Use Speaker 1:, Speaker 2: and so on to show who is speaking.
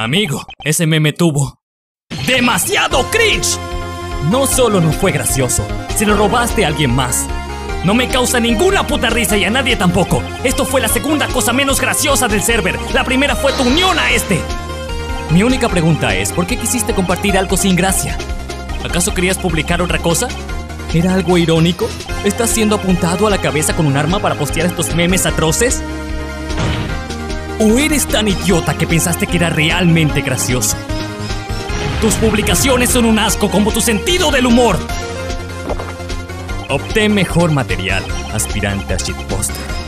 Speaker 1: Amigo, ese meme tuvo demasiado cringe. No solo no fue gracioso, se lo robaste a alguien más. No me causa ninguna puta risa y a nadie tampoco. Esto fue la segunda cosa menos graciosa del server. La primera fue tu unión a este. Mi única pregunta es, ¿por qué quisiste compartir algo sin gracia? ¿Acaso querías publicar otra cosa? ¿Era algo irónico? ¿Estás siendo apuntado a la cabeza con un arma para postear estos memes atroces? ¿O eres tan idiota que pensaste que era realmente gracioso? Tus publicaciones son un asco como tu sentido del humor. Obtén mejor material, aspirante a shitposter.